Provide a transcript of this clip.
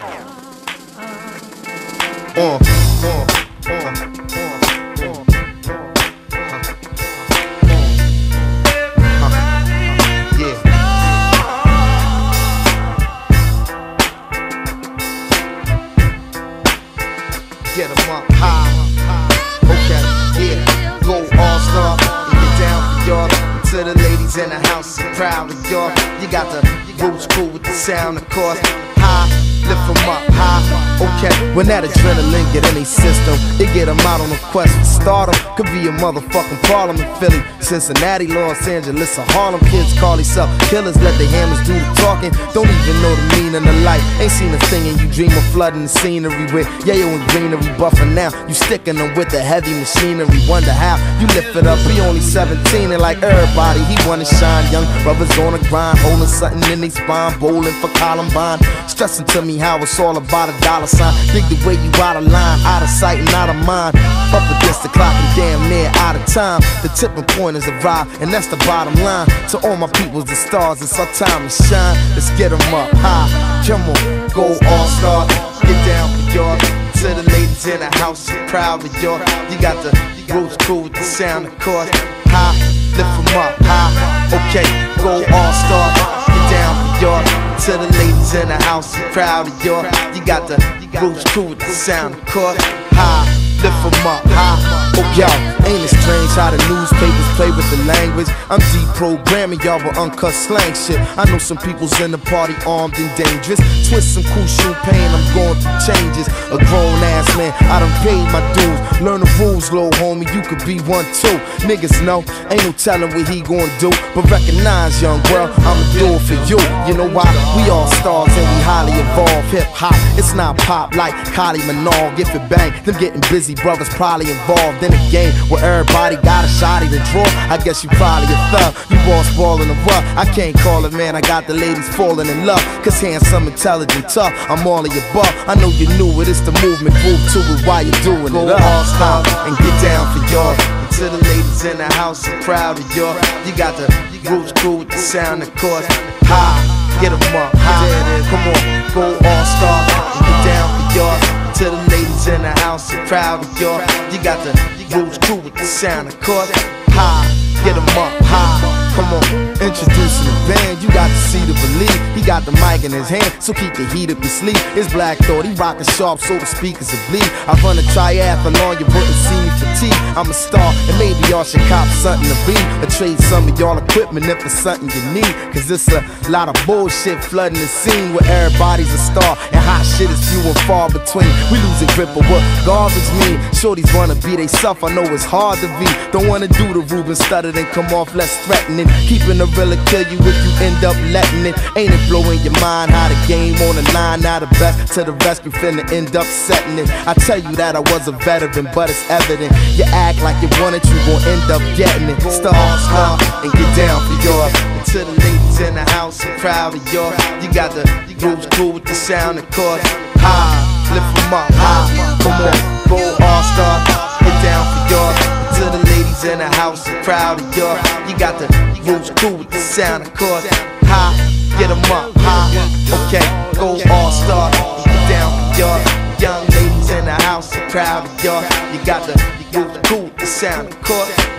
Uh, uh, uh, uh. Up high. Okay, yeah. Go all star. Get down for y'all. To the ladies in the house, proud of y'all. You got the roots cool with the sound, of course. High, lift 'em up high. Okay, when that adrenaline get in their system, it get 'em out on a quest for stardom. Could be a motherfucking problem in Philly, Cincinnati, Los Angeles, or Harlem. Kids call themselves killers, let the hammers do the talking. Don't even know the meaning of life. Ain't seen a thing and you dream of flooding the scenery with yayo and greenery buffing now. You sticking them with the heavy machinery. Wonder how you lift it up. He only 17 and like everybody, he wanna shine. Young brothers on the grind, holding something in their spine, bowling for Columbine. Stressing to me how it's all about a dollar sign. Think the way you out of line, out of sight and out of mind. Up against the clock and damn near out of time. The tipping point is arrived, and that's the bottom line. To all my peoples, the stars, it's our time to shine. Let's get 'em up high. Come on, go all star. Get down for y'all. To the ladies in the house, proud of y'all. You got the roots cool with the sound, of course. High, lift 'em up high. Okay, go all star. Y'all. To the ladies in the house, I'm proud of y'all. You got the roots cool with the sound, of course. High, lift 'em up high. Oh, yo, ain't it strange how the newspapers play with the language? I'm deprogramming y'all with uncut slang shit. I know some people's in the party armed and dangerous. Twist some cool shoe pain, I'm going through changes. A grown ass man, I done paid my dues. Learn the rules, little homie, you could be one too. Niggas know, ain't no telling what he gon' do. But recognize, young girl, I'ma do it for you. You know why? We all stars and we highly evolved. Hip hop, it's not pop like Kylie Minogue. If it bang, them getting busy brothers probably involved in a game where everybody got a shot to draw. I guess you probably a thug. You all spoiling the rough. I can't call it, man. I got the ladies falling in love. Cause handsome, intelligent, tough. I'm all of your buff. I know you knew it. It's the movement. Move to it while you're doing Go it. all star and get down for y'all. To the ladies in the house, I'm proud of y'all. You got the roots cool with the sound, of course. High, get 'em up. High, come on, go all star. The house, I'm proud of y'all. You got the roots cool with the sound, of course. High, get 'em up. High. Come on, introducing the band, you got to see got the mic in his hand, so keep the heat up your sleeve. It's Black Thought, he rockin' sharp, so the speakers will bleed. I run a triathlon, you wouldn't see me fatigue. I'm a star, and maybe y'all should cop something to be. Or trade some of y'all equipment if it's something you need. Cause it's a lot of bullshit flooding the scene where everybody's a star, and hot shit is few and far between. We losing grip of what garbage mean. Shorties wanna be they self, I know it's hard to be. Don't wanna do the Ruben Studdard and come off less threatening. Keeping the real kill you if you end up letting it. Ain't it blowing your mind how the game on the line? Now the best to the rest, we finna end up setting it. I tell you that I was a veteran, but it's evident. You act like you want it, you gon' end up getting it. Star, star, and get down for yours. And to the ladies in the house, I'm proud of y'all. You got the grooves cool with the sound, of course. High, lift 'em up, high. Come on, go all star, get down for y'all. And to the ladies in the house, I'm proud of y'all. You got the grooves cool with the sound, of course. High, get 'em up, high. Okay, go all star, down y'all. Young ladies in the house, proud of y'all. You got the grooves cool the sound, of course.